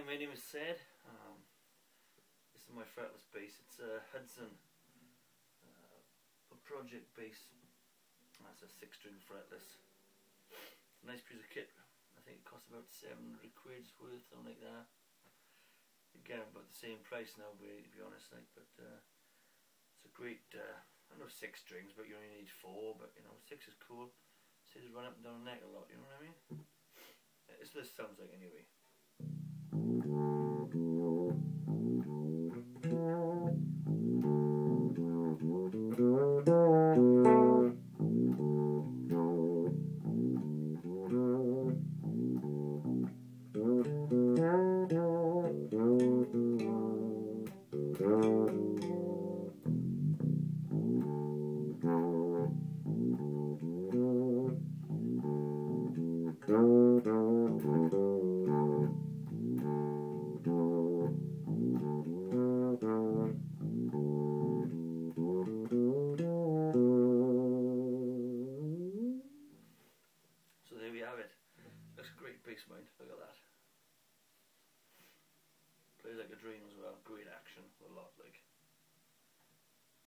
Hi, my name is Sed. Um, this is my fretless bass. It's a Hudson uh, a project bass. That's a six string fretless. Nice piece of kit. I think it costs about 700 quid's worth, something like that. Again, about the same price now, to be honest. Like, but uh, it's a great. Uh, I know six strings, but you only need four. But you know, six is cool. Says run up and down the neck a lot. You know what I mean? It's what this sounds like anyway. Mm-hmm. Have it. Looks great bass mind, look at that. Plays like a dream as well, great action, a.